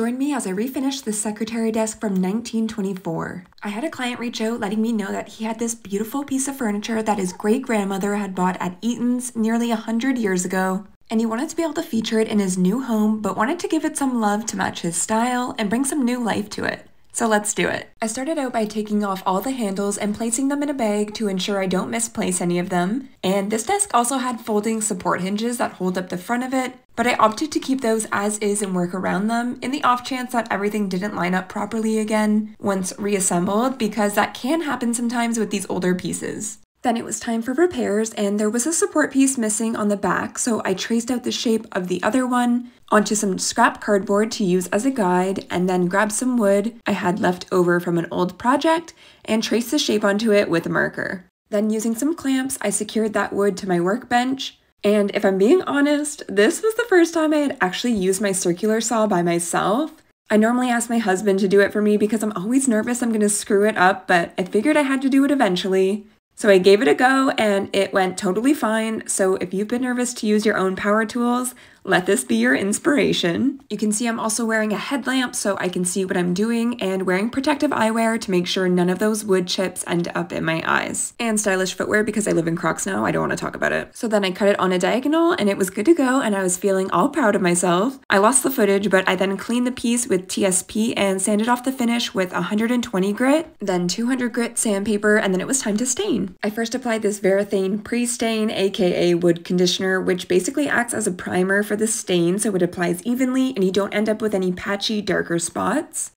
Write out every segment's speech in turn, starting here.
Join me as I refinish this secretary desk from 1924. I had a client reach out letting me know that he had this beautiful piece of furniture that his great grandmother had bought at Eaton's nearly a hundred years ago. And he wanted to be able to feature it in his new home, but wanted to give it some love to match his style and bring some new life to it. So let's do it. I started out by taking off all the handles and placing them in a bag to ensure I don't misplace any of them. And this desk also had folding support hinges that hold up the front of it, but I opted to keep those as is and work around them in the off chance that everything didn't line up properly again once reassembled because that can happen sometimes with these older pieces. Then it was time for repairs, and there was a support piece missing on the back, so I traced out the shape of the other one onto some scrap cardboard to use as a guide, and then grabbed some wood I had left over from an old project and traced the shape onto it with a marker. Then, using some clamps, I secured that wood to my workbench. And if I'm being honest, this was the first time I had actually used my circular saw by myself. I normally ask my husband to do it for me because I'm always nervous I'm going to screw it up, but I figured I had to do it eventually. So I gave it a go and it went totally fine. So if you've been nervous to use your own power tools, let this be your inspiration. You can see I'm also wearing a headlamp so I can see what I'm doing and wearing protective eyewear to make sure none of those wood chips end up in my eyes. And stylish footwear because I live in Crocs now, I don't want to talk about it. So then I cut it on a diagonal and it was good to go and I was feeling all proud of myself. I lost the footage but I then cleaned the piece with TSP and sanded off the finish with 120 grit, then 200 grit sandpaper and then it was time to stain. I first applied this Varathane pre-stain aka wood conditioner which basically acts as a primer for the stain so it applies evenly and you don't end up with any patchy, darker spots.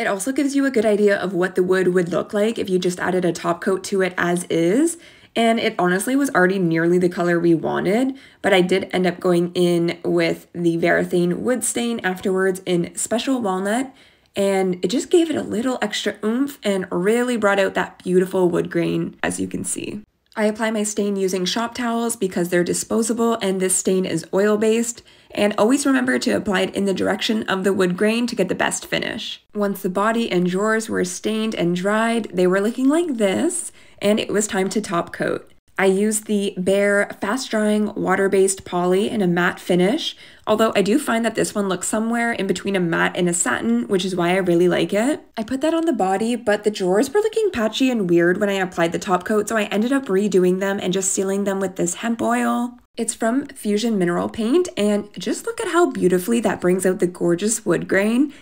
It also gives you a good idea of what the wood would look like if you just added a top coat to it as is. And it honestly was already nearly the color we wanted, but I did end up going in with the Varathane wood stain afterwards in Special Walnut, and it just gave it a little extra oomph and really brought out that beautiful wood grain, as you can see. I apply my stain using shop towels because they're disposable and this stain is oil based. And always remember to apply it in the direction of the wood grain to get the best finish. Once the body and drawers were stained and dried, they were looking like this, and it was time to top coat. I used the Bare fast drying water based poly in a matte finish, although I do find that this one looks somewhere in between a matte and a satin, which is why I really like it. I put that on the body, but the drawers were looking patchy and weird when I applied the top coat, so I ended up redoing them and just sealing them with this hemp oil. It's from Fusion Mineral Paint, and just look at how beautifully that brings out the gorgeous wood grain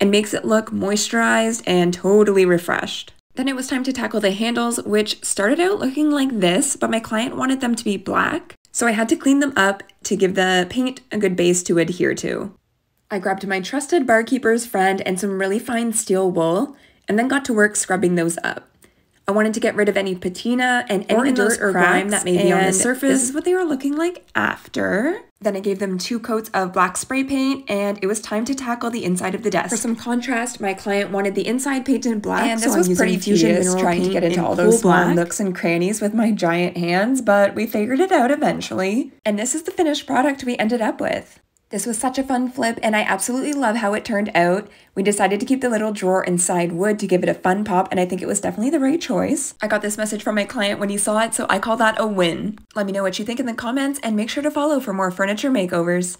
and makes it look moisturized and totally refreshed. Then it was time to tackle the handles, which started out looking like this, but my client wanted them to be black, so I had to clean them up to give the paint a good base to adhere to. I grabbed my trusted Bar Keepers Friend and some really fine steel wool, and then got to work scrubbing those up. I wanted to get rid of any patina and any dirt or grime that may be on the surface. This is what they were looking like after. Then I gave them two coats of black spray paint and it was time to tackle the inside of the desk. For some contrast, my client wanted the inside painted black and this so was I'm pretty fusion trying to get into all those small nooks and crannies with my giant hands, but we figured it out eventually. And this is the finished product we ended up with. This was such a fun flip, and I absolutely love how it turned out. We decided to keep the little drawer inside wood to give it a fun pop, and I think it was definitely the right choice. I got this message from my client when he saw it, so I call that a win. Let me know what you think in the comments, and make sure to follow for more furniture makeovers.